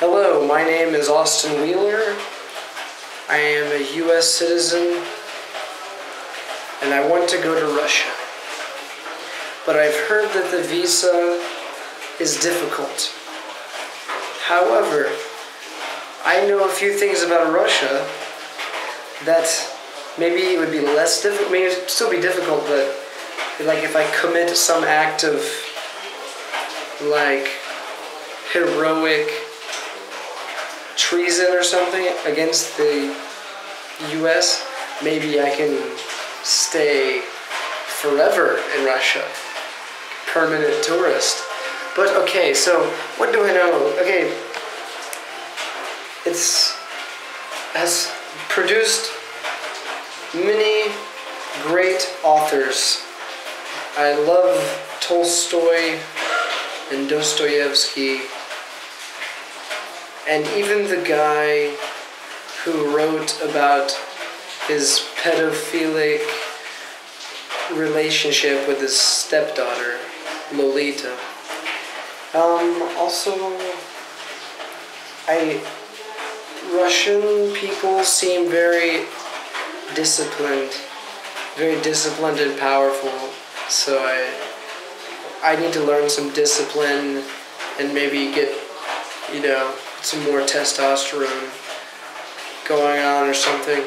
Hello, my name is Austin Wheeler. I am a U.S. citizen and I want to go to Russia. But I've heard that the visa is difficult. However, I know a few things about Russia that maybe it would be less difficult, maybe it'd still be difficult, but like if I commit some act of like heroic treason or something against the US, maybe I can stay forever in Russia. Permanent tourist. But okay, so what do I know? Okay, it's has produced many great authors. I love Tolstoy and Dostoevsky and even the guy who wrote about his pedophilic relationship with his stepdaughter, Lolita. Um, also, I Russian people seem very disciplined, very disciplined and powerful. So I I need to learn some discipline and maybe get you know some more testosterone going on or something.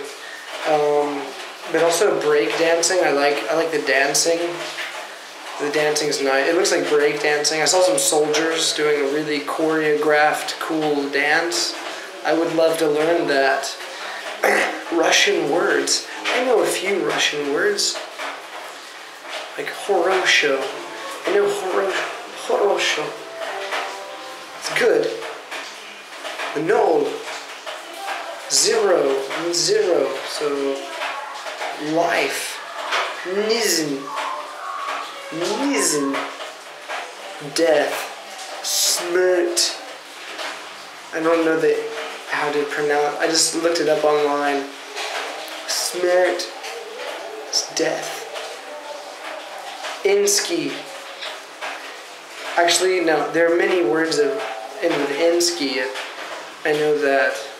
Um, but also break dancing. I like I like the dancing. The dancing is nice. It looks like break dancing. I saw some soldiers doing a really choreographed, cool dance. I would love to learn that. Russian words. I know a few Russian words. Like horosho. I know horo, horosho. Null. Zero. Zero. So life. Nizn. Nizn. Death. smert. I don't know the how to pronounce. I just looked it up online. Smert, It's death. Insky. Actually, no. There are many words that end with insky. I know that.